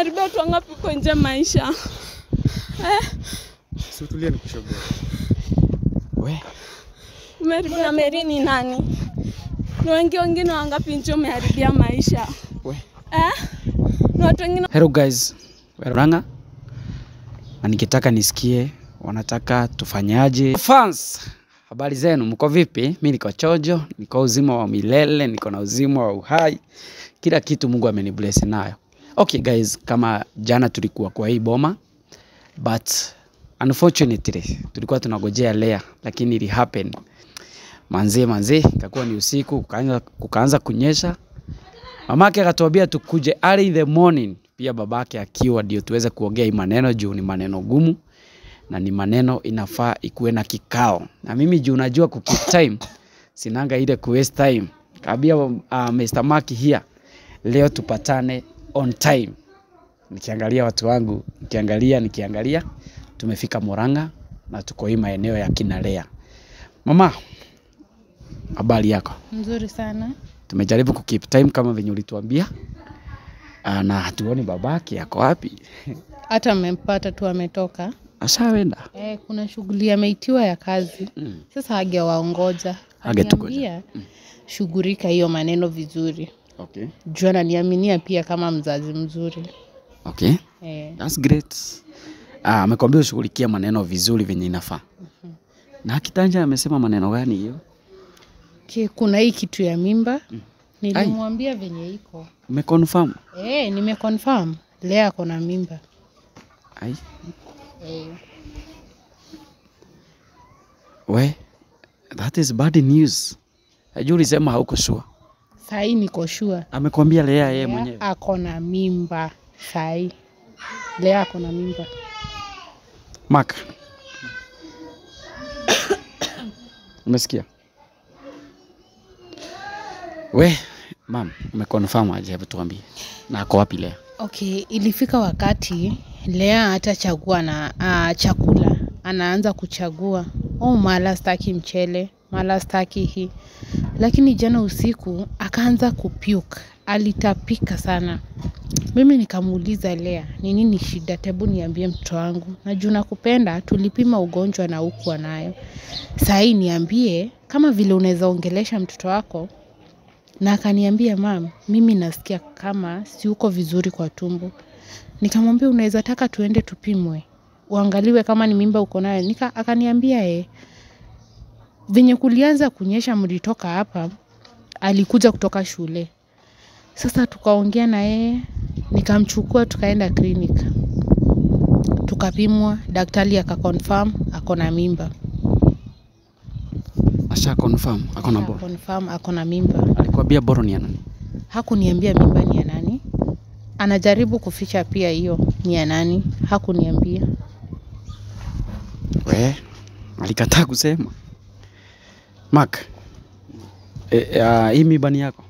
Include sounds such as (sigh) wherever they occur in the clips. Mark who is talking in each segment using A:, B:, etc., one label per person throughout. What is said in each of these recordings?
A: Umeharibia watu wangapi huko nje maisha eh?
B: Si utulie nikushoge. We,
A: Umeharibia Meri ni nani? Ni wengi wengine wangapi nje umeharibia maisha
B: we.
A: eh? Ni watu wengine
B: Hello guys. Ranga. Na nikitaka nisikie wanataka tufanyaje? Fans, habari zenu, mko vipi? Mi niko chojo, niko uzima wa milele, niko na uzima wa uhai, kila kitu Mungu amenibless nayo. Okay guys, kama jana tulikuwa kwa hii boma but unfortunately tulikuwa tunagojea Lea, lakini it happened manzee manzee, ikakuwa ni usiku, kukaanza, kukaanza kunyesha Mamake akatuambia tukuje early in the morning, pia babake akiwa ndio tuweze kuongea hii maneno juu ni maneno gumu na ni maneno inafaa ikuwe na kikao. Na mimi juu najua ku time, sinanga ile ku time. Kaambia uh, Mr. Mark here, leo tupatane on time. Nikiangalia watu wangu, nikiangalia nikiangalia, tumefika Murang'a na tuko hii maeneo ya Kinalea. Mama, habari yako?
C: Mzuri sana.
B: tumejaribu ku keep time kama venye ulituambia Ah, na hatuoni babake yako wapi
C: Hata mmempata tu ametoka.
B: ashaenda.
C: Eh, kuna shughuli ameitiwa ya kazi.
B: mm.
C: Sasa hagewaongoja.
B: Hagetugoja.
C: mm. Shughulika hiyo maneno vizuri.
B: Okay.
C: Juu ananiaminia pia kama mzazi mzuri.
B: okay.
C: Eh,
B: That's great. Ah, amekwambia ushughulikia maneno vizuri venye inafaa na kitanja amesema maneno gani hiyo
C: ki- kuna hii kitu ya mimba. mm. Nilimwambia venye iko.
B: umeconfirm
C: Eh, nimeconfirm. Lea ako na mimba.
B: ai
C: Eh.
B: we that is bad news Ajuri ulisema hauko sure
C: Sahi niko sure.
B: amekwambia lea yeye mwenyewe
C: ako na mimba. sahii. Lea ako na mimba.
B: Mark. Umesikia? We, mam, umeconfirm aje? Hebu tuambie. Na ako wapi Lea?
C: Okay, ilifika wakati Lea hatachagua na uh, chakula, anaanza kuchagua oh, mala staki mchele, mala staki hii, lakini jana usiku akaanza kupuke, alitapika sana. Mimi nikamuuliza Lea, ni nini shida? Tebu niambie mtoto wangu, najua nakupenda, tulipima ugonjwa na hukuwa nayo. Sahii niambie kama vile unaweza ongelesha mtoto wako na akaniambia mam, mimi nasikia kama si uko vizuri kwa tumbo. Nikamwambia unaweza taka tuende tupimwe uangaliwe kama ni mimba uko nayo. Nika akaniambia e, venye kulianza kunyesha mlitoka hapa, alikuja kutoka shule. Sasa tukaongea na yeye, nikamchukua tukaenda clinic, tukapimwa, daktari akakonfirm ako na mimba,
B: Asha confirm ako na boro.
C: confirm ako na mimba.
B: Alikwambia boro ni ya nani?
C: hakuniambia mimba ni ya nani. Anajaribu kuficha pia hiyo ni ya nani, hakuniambia.
B: We, alikataa kusema. Mark. E, uh, hii mibani yako?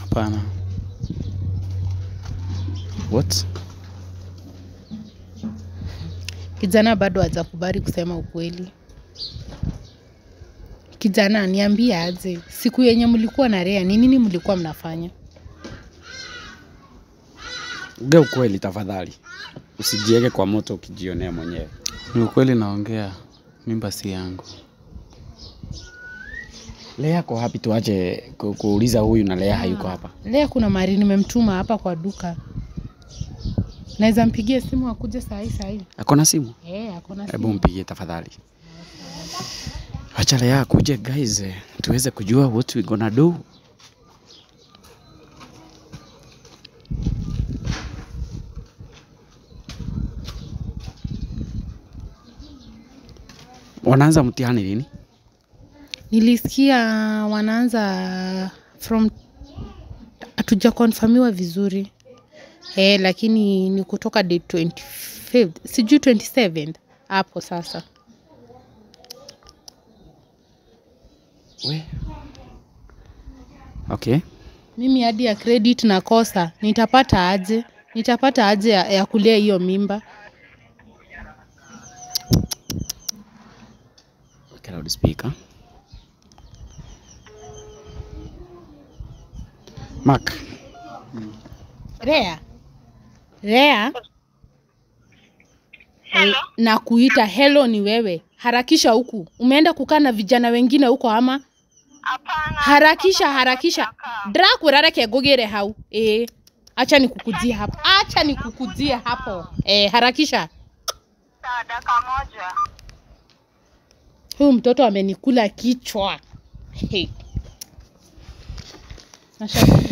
D: Hapana,
B: What?
C: Kijana bado hajakubali kusema ukweli. Kijana, niambie aje, siku yenye mlikuwa na Rea ni nini mlikuwa mnafanya?
B: Ge ukweli tafadhali. usijiege kwa moto ukijionea mwenyewe.
D: ni ukweli naongea, mimba si yangu.
B: Lea kwa hapi, Tuache kuuliza huyu na Lea hayuko hapa.
C: Lea kuna mari nimemtuma hapa kwa duka, naweza mpigie simu akuje saa hii saa hii.
B: Ako na simu?
C: Eh, ako na
B: Hebu mpigie tafadhali. Acha Lea akuje guys, tuweze kujua what we gonna do. Wanaanza mtihani lini?
C: Nilisikia wanaanza from hatuja konfamiwa vizuri eh, lakini ni kutoka date 25 sijui 27 hapo sasa.
B: We. Okay.
C: Mimi hadi ya credit nakosa, nitapata aje? Nitapata aje ya, ya kulea hiyo mimba?
B: Weka loudspeaker. Mark,
C: Rea, Rea.
E: Hello.
C: na kuita hello ni wewe. Harakisha huku. Umeenda kukaa na vijana wengine huko ama?
E: Hapana.
C: Harakisha, harakisha. Dra kurareke gogere hau. Eh. Acha nikukujie hapo. Acha nikukujie hapo. Eh, harakisha.
E: Dakika moja.
C: Huyu mtoto amenikula kichwa. Hey. Nashangaa?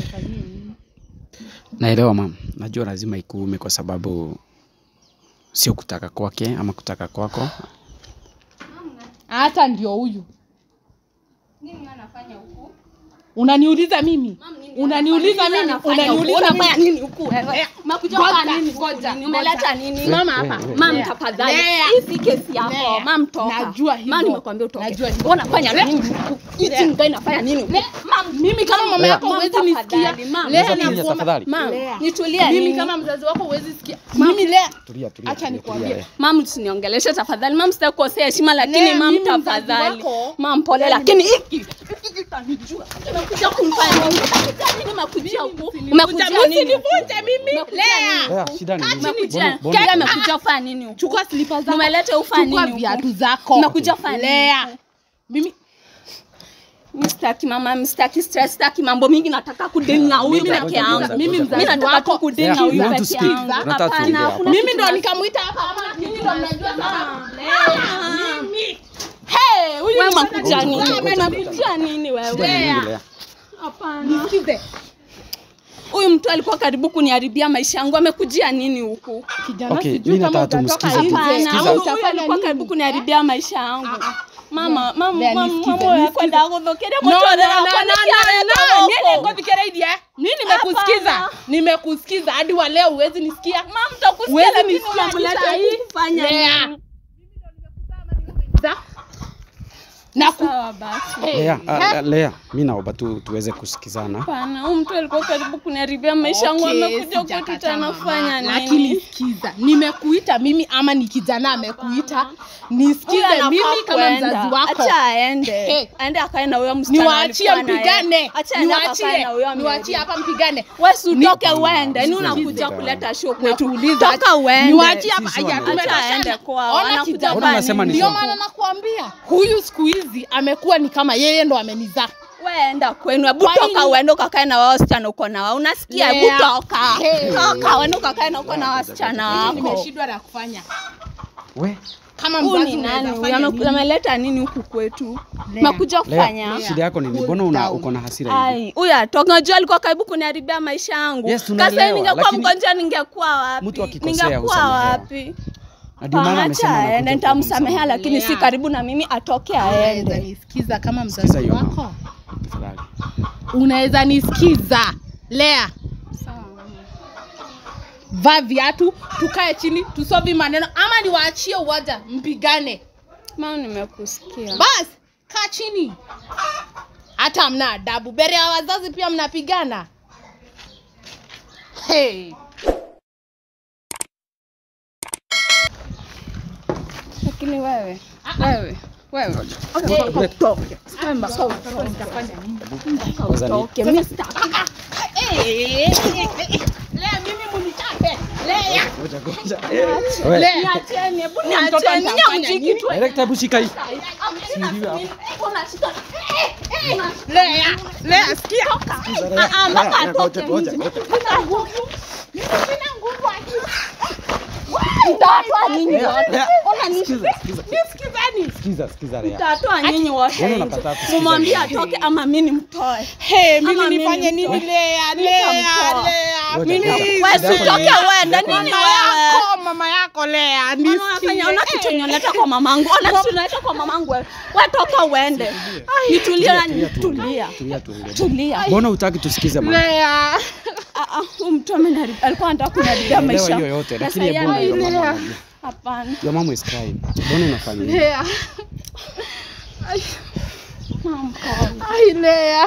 B: Naelewa mam, najua lazima ikuume kwa sababu sio kutaka kwake ama kutaka kwako.
C: Hata ndio huyu. Unaniuliza mimi? Unaniuliza mimi? Unaniuliza mimi?
A: nini huku makuja Umekuja kwa nini?
C: ngoja,
A: Umeleta nini?
C: Mama hapa. Mama
A: tafadhali. Hii si kesi yako.
C: Mama
A: Mam, toka.
C: Najua hivyo.
A: Mama nimekwambia utoke.
C: Najua hivyo.
A: Wewe unafanya nini huku? Hii timu gani inafanya nini huku? Mam,
C: Mimi kama mama yako huwezi nisikia. Lea
B: Unaweza
C: na
B: tafadhali?
A: nitulie
C: Mimi kama mzazi wako huwezi sikia. Mimi Lea.
B: Tulia, tulia,
C: Acha nikwambie.
A: Mama usiniongeleshe tafadhali. Mam, sitakukosea heshima lakini
C: mama
A: tafadhali. Mama pole lakini hiki hiki utanijua. Umekuja kunifanya nini? Umekuja nini? Umekuja huku? Umekuja nini?
C: Usinivunje mimi. Lea.
B: Lea, shida ni nini?
A: Umekuja kufanya nini huku?
C: Chukua slippers zako.
A: Umeleta ufanye
C: Chukua viatu zako.
A: Umekuja kufanya nini
C: Lea. Mimi
A: Mstaki mama, mstaki stress, staki mambo mingi, nataka kudeni na huyu peke yangu.
C: mimi mzazi wako.
B: kudeni
A: na huyu peke yangu. Hapana,
C: mimi ndo nikamuita hapa ama mimi ndo mnajua sasa. Mimi. Hey, huyu
A: Wewe
C: ni mtoto
A: nini? Umekuja nini wewe?
B: Nini,
A: Hapana.
C: Nisikize.
A: Huyu mtu alikuwa karibu kuniharibia maisha yangu, amekujia nini huku?
C: Kijana
B: Okay,
C: sijui kama utatoka nje
A: Hapana, huyu alikuwa
C: nini?
A: karibu kuniharibia maisha yangu. Mama, mama,
C: Lea,
A: mama, mama,
C: nisikize.
A: kwenda guthukiria
C: No, no,
A: mutu
C: no, no,
A: kwa
C: no,
A: niki
C: no,
A: areka
C: no.
A: huko.
C: Nini ngothikireirie? Mimi nimekusikiza. Nimekusikiza hadi wa leo huwezi nisikia.
A: Mama, mtakusikia lakini unamleta hii
C: saa
A: kufanya
C: Lea.
A: nini?
C: Za- Na ku
A: Sawa basi.
B: Lea, ah, Lea, mi naomba tu tuweze kusikizana.
A: Hapana, huyu mtu alikuwa karibu kuniharibia maisha yangu,
C: Okay,
A: amekuja kwetu tena
C: mama.
A: fanya
C: Lakini sikiza, nimekuita mimi ama ni kijana amekuita, nisikize mimi kama mzazi wako.
A: Acha aende.
C: Hey.
A: Aende akae na huyo msichana
C: Niwaachie mpigane,
A: Acha aende
C: niwaachie,
A: na huyo
C: niwaachie
A: amerudi.
C: hapa mpigane.
A: Wewe utoke
B: Ni-
A: uende, ni unakuja kuleta show kwetu. Toka uende.
C: Niwaachie hapa.
A: Acha aende kwao,
C: Ona kijana. Ndio maana nakuambia huyu siku hizi amekuwa ni kama yeye ndo amenizaa.
A: Wewe enda kwenu, hebu toka uende ukakae na wao wasichana uko na wao. Unasikia? Hebu toka. Toka uende ukakae na uko na wasichana
C: Mimi
A: wako.
C: nimeshindwa la kufanya.
B: We,
C: Kama mzazi
A: nani?
C: nini?
A: Ameleta nini huku kwetu? Makuja kufanya.
B: Shida yako ni nini? Mbona una uko na hasira hivi?
A: Ai, huyu atoka. jua, alikuwa karibu kuniharibia maisha yangu.
B: Yes, tunaelewa,
A: ningekuwa mgonjwa ningekuwa wapi?
B: mtu akikosea
A: Ningekuwa wapi? Acha aende, nitamsamehea lakini si karibu na mimi, atoke aende.
C: nisikiza kama mzazi wako? Unaweza nisikiza Lea, vaa viatu, tukae chini, tusovi maneno, ama niwaachie uwaja mpigane.
A: Mama, nimekusikia.
C: Bas, kaa chini. Hata mna adabu, bere ya wazazi pia mnapigana. Hey.
A: Lakini wewe, wewe, wewe.
B: Kwanza ni
A: Okay, mimi sitaki.
C: Lea, mimi munitake. Lea.
B: ngoja ngoja. We,
C: Lea.
A: Niacheni, hebu
C: Mtoto
A: wewe
B: wewe wewe shika hii.
C: Lea. Sikia.
A: Ah, ah, mpaka atoke
B: ngoja,
A: nje.
B: ngoja.
A: Sina nguvu.
C: Mimi sina nguvu akili.
A: Mtatoa nyinyi
B: Lea,
A: wote.
B: Lea.
A: Ona ni
B: Sikiza, sikiza. Sikiza
A: mtatoa nyinyi wote Mumwambie atoke ama mimi nimtoe.
C: Hey, mimi nifanye nini. Lea? Lea, Lea. Mimi.
A: Wewe
B: nini?
A: uende, nini wewe?
C: yako mama yako Lea. Nisikie.
A: unafanya ona kitu yenye unaleta kwa mamangu. Ona kitu unaleta kwa mamangu wewe. Wewe toka uende. Nitulie na
B: Tulia, tulia.
A: nitulia.
B: Tulia Mbona hutaki tusikize mama?
C: Lea.
A: Ah, ah, mtu alikuwa anataka kuniharibia
B: Naelewa
A: maisha.
B: hiyo yote, lakini hebu
A: Hapana.
B: Your mom is crying. Mbona unafanya hivi?
C: Lea. Ai Lea.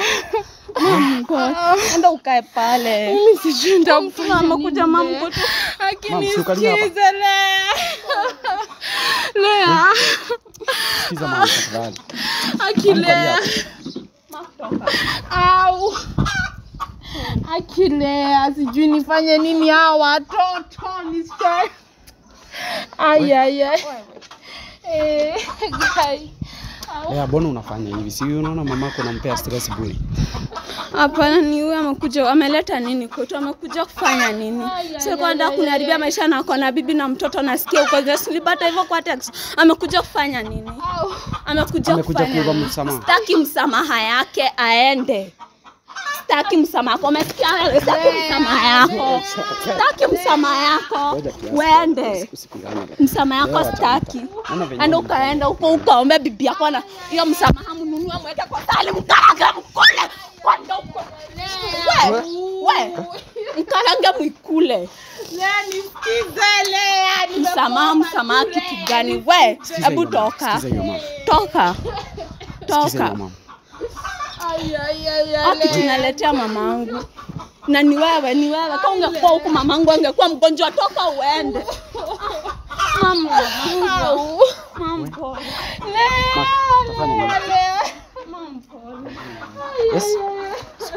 A: Enda ukae pale.
C: Mimi sijui nitamfanya nini.
A: Mama,
B: si ukalia.
C: Akinisikize Lea. Lea.
B: Sikiza mama tafadhali.
C: Akilea. Au. akilea sijui nifanye nini hawa watoto nise ayaya (laughs) Eh, guy.
B: Lea, mbona unafanya hivi? Si unaona mamako unampea stress bure.
A: Hapana, ni huyu amekuja, ameleta nini kwetu? Amekuja kufanya nini? Sio kwa kuniharibia maisha na kwa na bibi na mtoto, nasikia uko nje. Silipata hivyo kwa text. Amekuja kufanya nini? Amekuja
B: Amekuja kuomba msamaha.
A: Sitaki msamaha yake, aende. Sitaki msamaha wako, umesikia wewe? Sitaki msamaha yako, sitaki msamaha yako, uende. Msamaha yako sitaki. Enda ukaenda huko ukaombe bibi yako na hiyo msamaha, mnunue mweke kwa sali, mkarage mkule kwenda huko. We, we, mkarage mwikule. Msamaha, msamaha kitu gani? We, hebu toka, toka, toka.
B: Mama.
A: tunaletea tunaletea mamangu na ni wewe, ni wewe. Kama ungekuwa huku mamangu angekuwa mgonjwa, toka uende. Mama, mama, mama, pole.
B: Ma, utafanya nini?
A: Mama, pole.
B: Yes.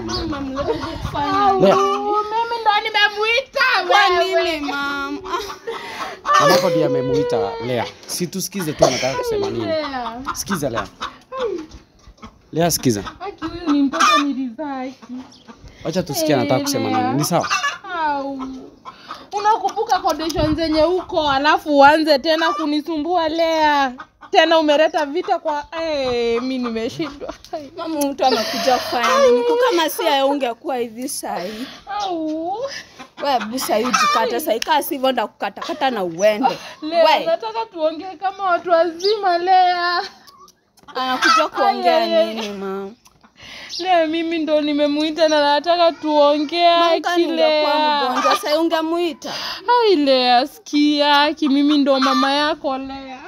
A: Mama, mlete kufanya
B: Lea,
C: mimi ndo nimemuita
A: kwa nini mama?
B: Mamako ndiye amemuita Lea. Si tusikize tu anataka kusema nini.
C: Lea.
B: Sikiza Lea. Lea, sikiza.
C: Aki huyu ni mtoto nilizaki.
B: Wacha tusikie anataka kusema nini. Ni sawa?
C: Au. Unakumbuka condition zenye huko alafu uanze tena kunisumbua Lea. Tena umeleta vita kwa eh, mimi nimeshindwa.
A: Mama, mtu amekuja kufanya nini? Kama si yeye ungekuwa hivi sahi.
C: Au.
A: wewe busa hii jikata sahi, kaa sivyo ndakukatakata na uende.
C: Lea, nataka tuongee kama watu wazima Lea.
A: anakuja kuongea nini mama?
C: Lea, mimi ndo nimemuita na nataka tuongea
A: Kilea.
C: aki Lea.
A: mgonjwa sahi ungemuita. (laughs)
C: Ai Lea, sikia ki mimi ndo mama yako Lea.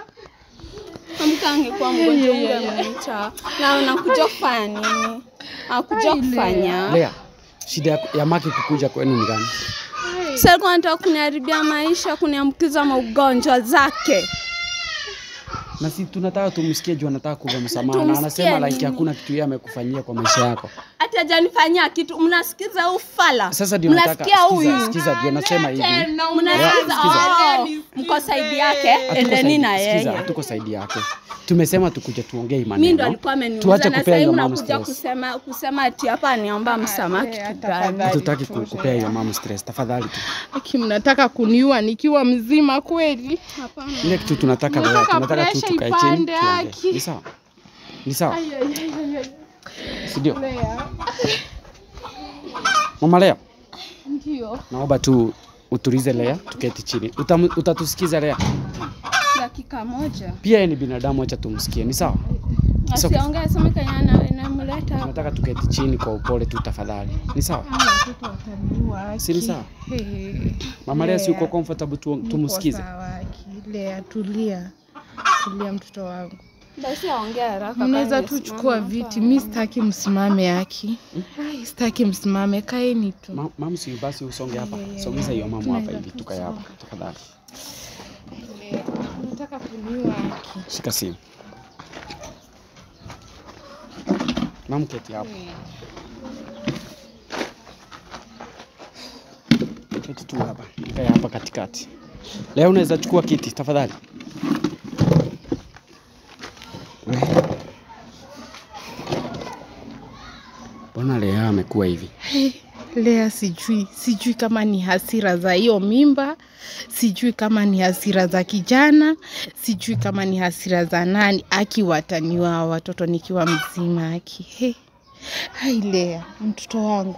A: Amka angekuwa mgonjwa ungemuita. Na unakuja kufanya nini?
C: Akuja
A: kufanya.
B: Lea, shida ya- ya Maki kukuja kwenu ni gani?
A: Sasa alikuwa anataka kuniharibia maisha, kuniambukiza maugonjwa zake.
B: Na si tunataka tumsikie juu anataka kuomba msamaha na anasema like hakuna kitu yeye amekufanyia kwa maisha yako.
A: Hata hajanifanyia kitu. Mnasikiza ufala?
B: Sasa ndio nataka
A: Mnasikia huyu?
B: sikiza, sikiza ndio nasema hivi.
A: Mnasikiza? Mko saidi yake, endeni na yeye.
B: hatuko saidi yake. Tumesema tukuja tuongee hii
A: Mimi ndo alikuwa ameniuliza na
B: kupea
A: sasa
B: mama
A: kusema kusema ati hapa niomba msamaha
C: Eh,
A: kitu gani?
B: Hatutaki kukupea hiyo mama stress. Tafadhali tu.
C: Aki mnataka kuniua nikiwa mzima kweli?
A: Hapana.
B: Ile kitu tunataka leo, tunataka tu tukae chini tuongee. Ni sawa? Ni sawa? Si ndio? Mama Lea,
C: Ndio.
B: naomba tu utulize Lea, tuketi chini. Utam, utatusikiza Lea.
A: Dakika moja.
B: Pia yeye ni binadamu, acha tumsikie. Ni sawa?
A: Asiongee ana- inamleta
B: Nataka tuketi chini kwa upole tu tafadhali. Ni sawa? Si ni sawa? Mama Lea, si uko comfortable tumsikize?
C: Lea, tulia. Tulia mtoto wangu. Mnaweza tu chukua viti. Mi sitaki msimame Aki. Ai, sitaki msimame, kaeni tu.
B: Ma- Mama, si basi usonge hapa.
C: Yeah, yeah,
B: Sogeza hiyo mama hapa hivi tukae hapa tafadhali.
C: Nataka Unataka kuniua Aki.
B: Shika simu. Mama, keti hapa. Keti tu hapa. Kae hapa katikati. Leo unaweza chukua kiti tafadhali. Mbona Lea amekuwa hivi?
C: Lea, sijui sijui kama ni hasira za hiyo mimba, sijui kama ni hasira za kijana, sijui kama ni hasira za nani. Aki wataniwa watoto nikiwa mzima. Aki Hey. hai Lea, mtoto wangu